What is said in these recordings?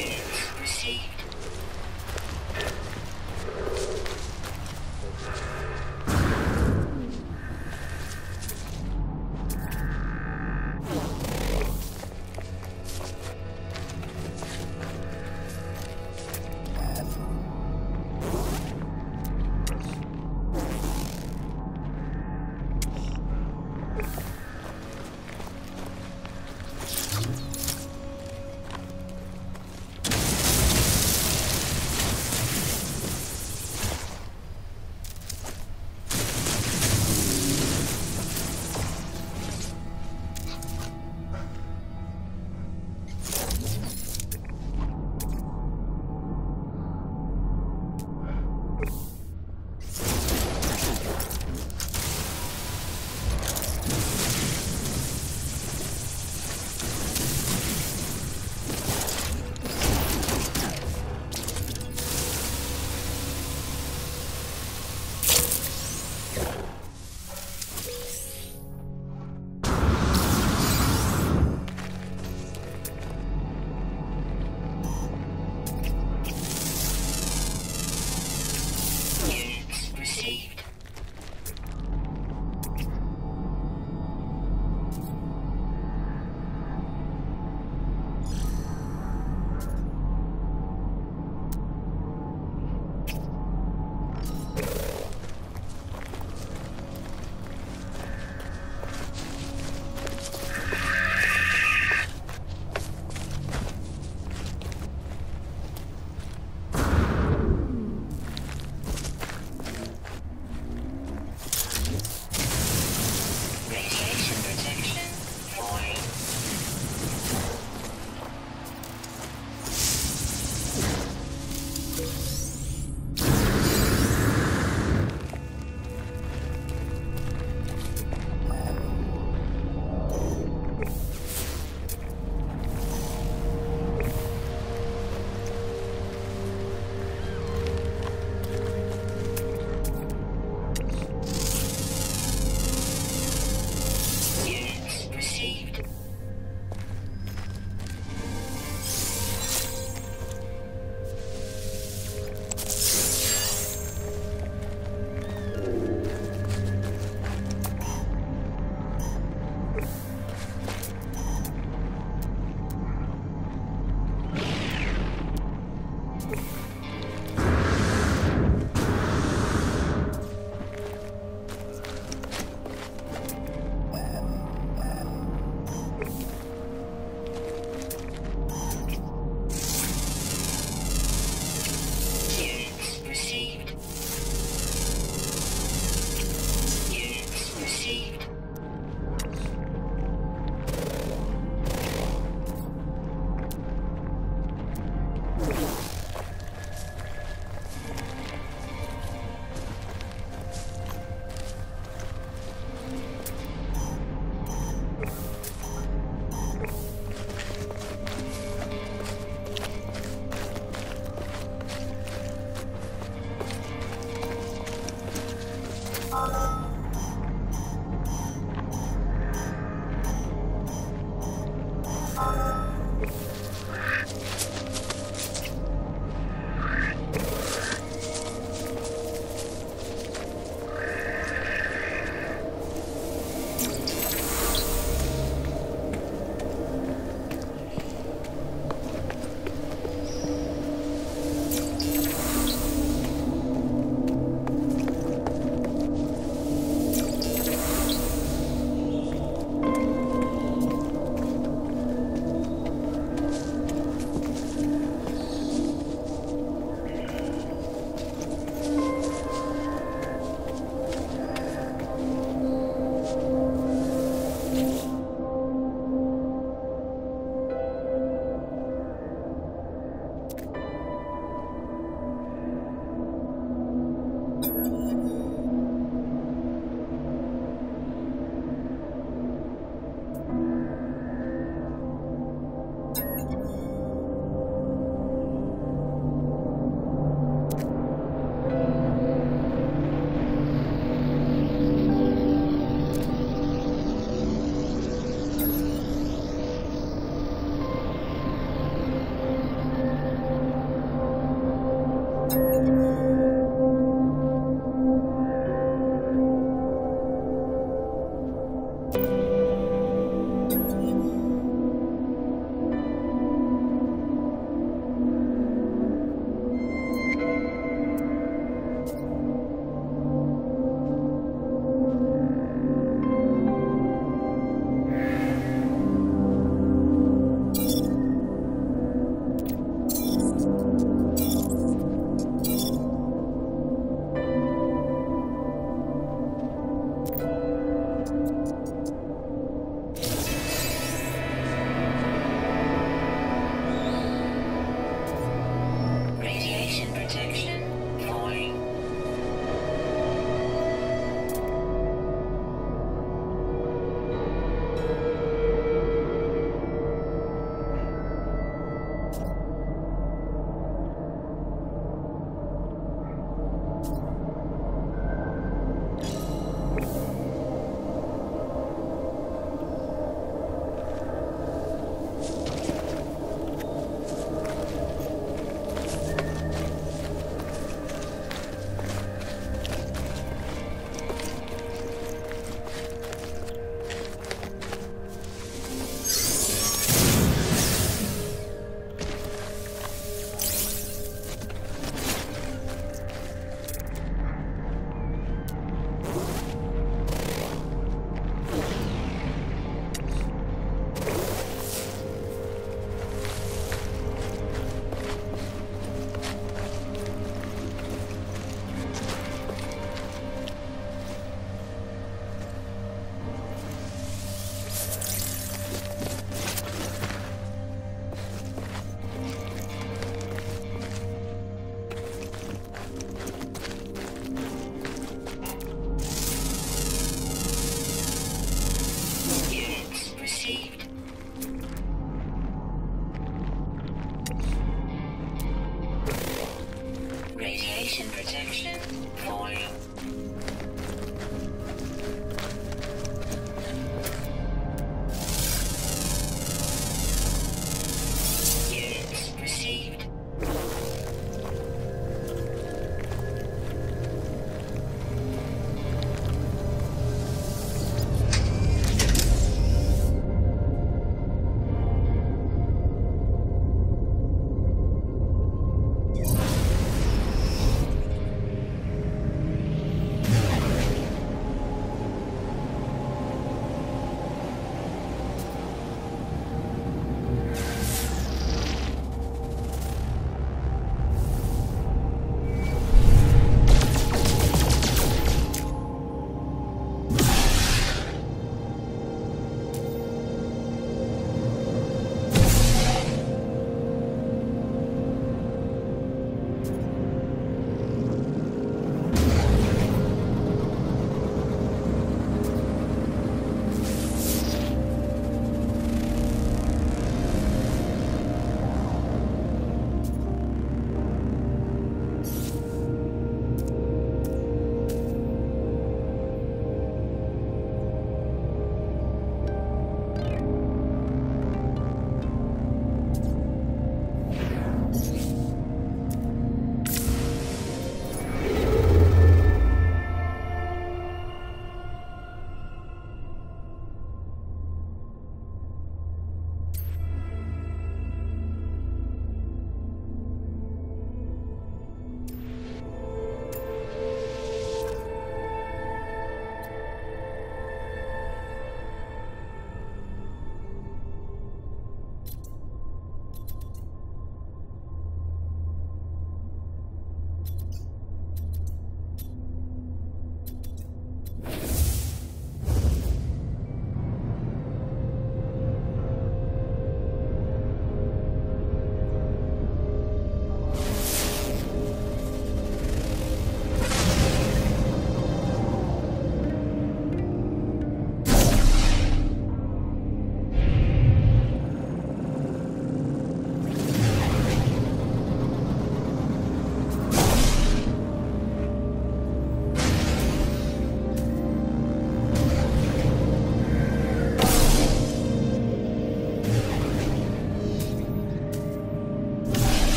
Units received.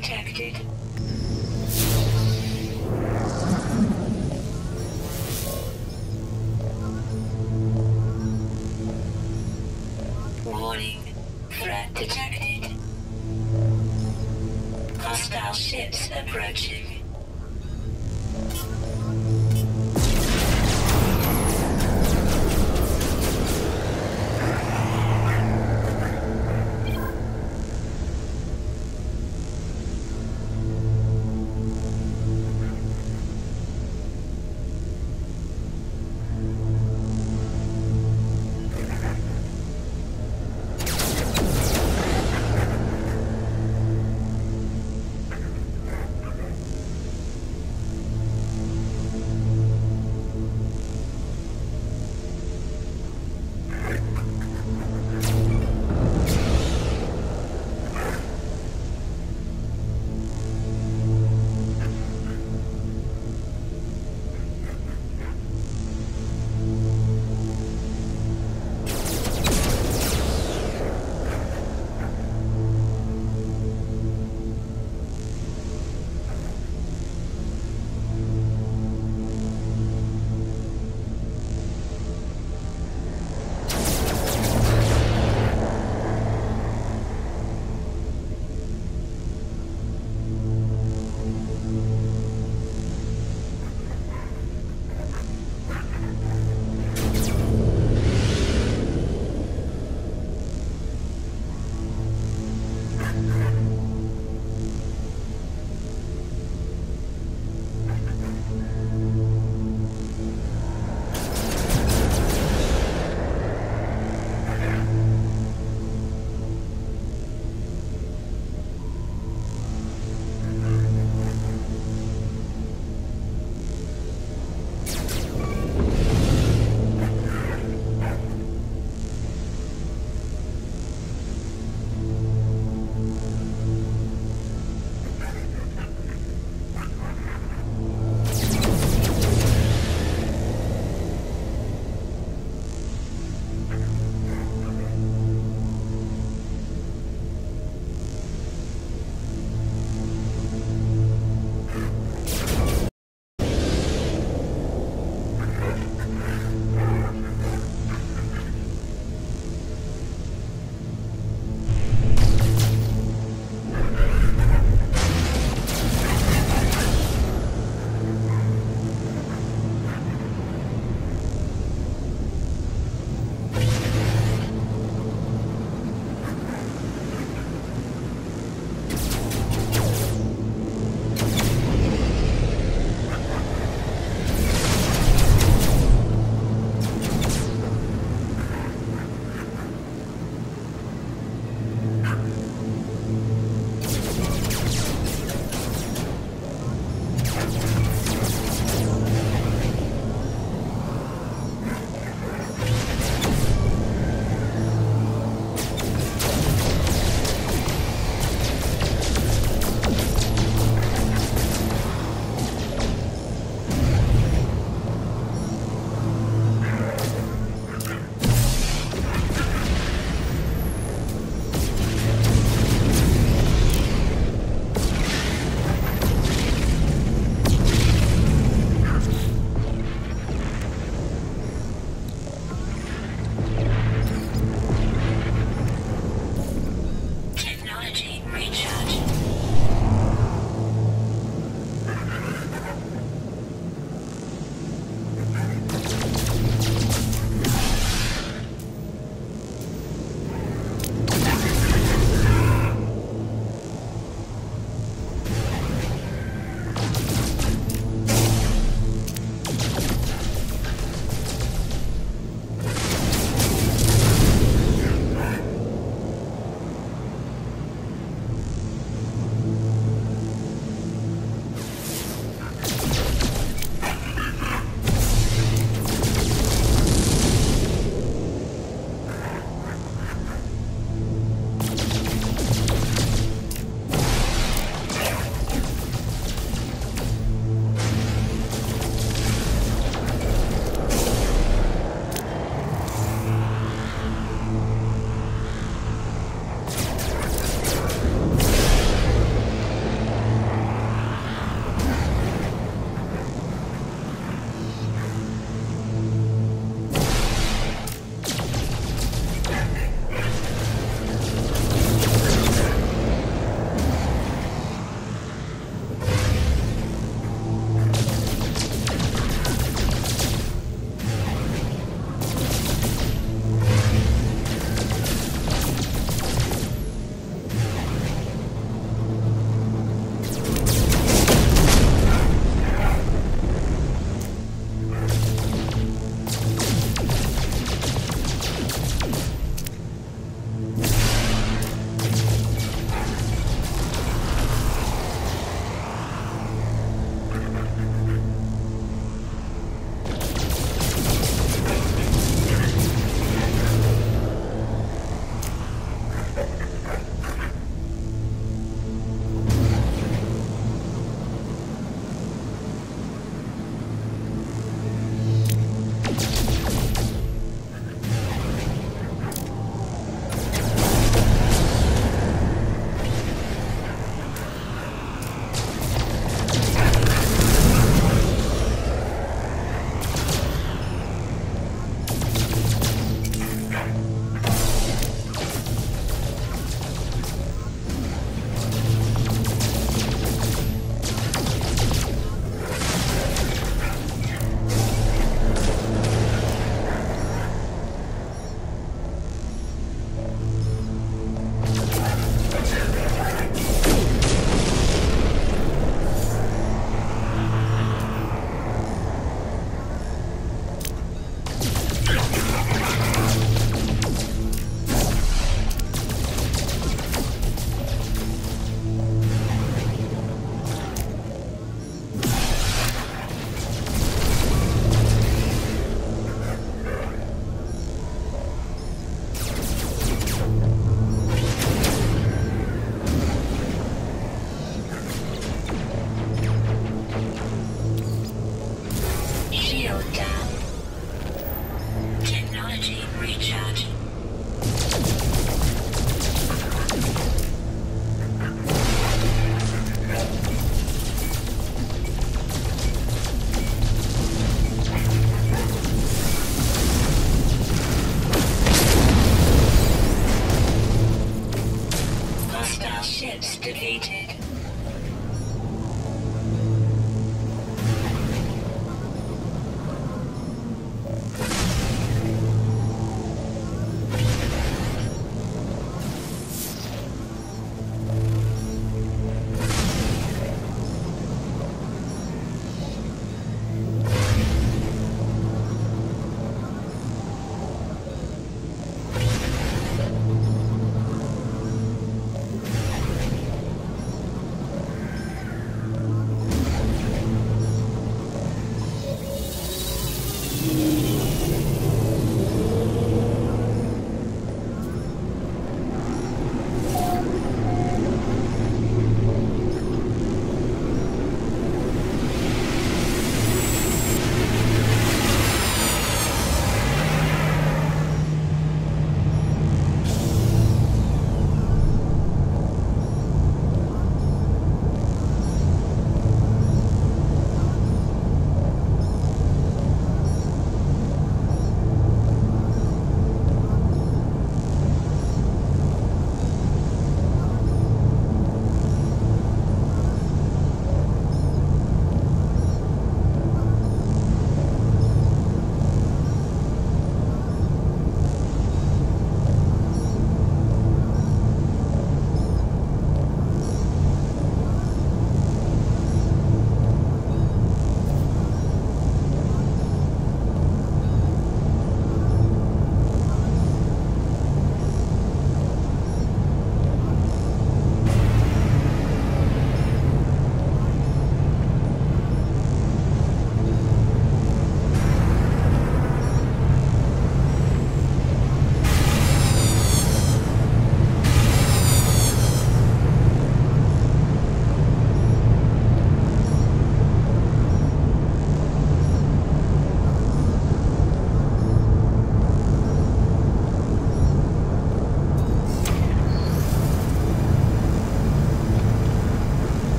Detected.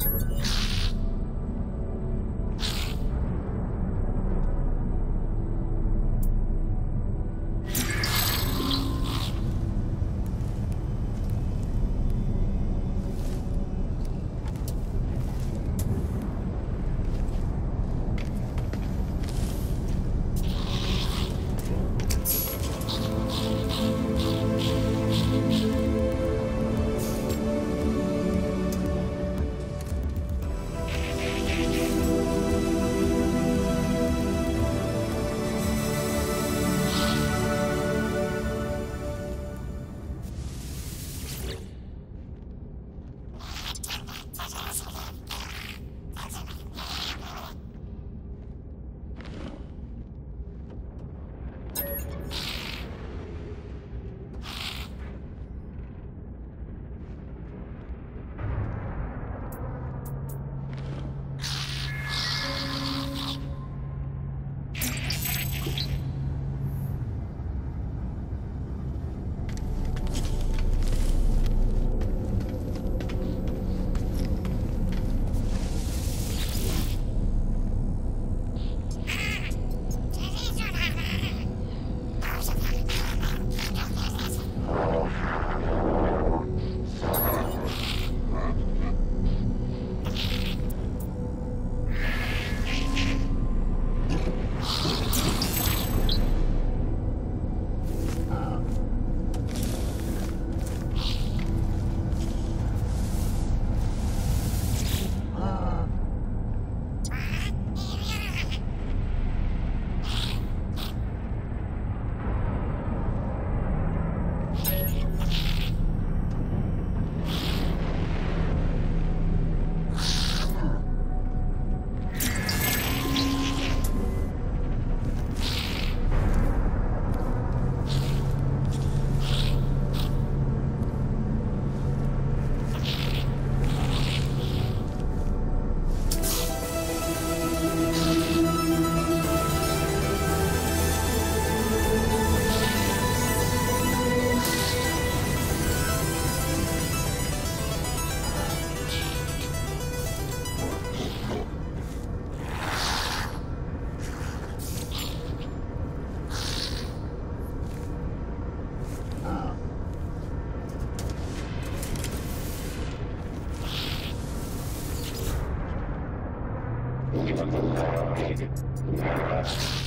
Thank you. Product received.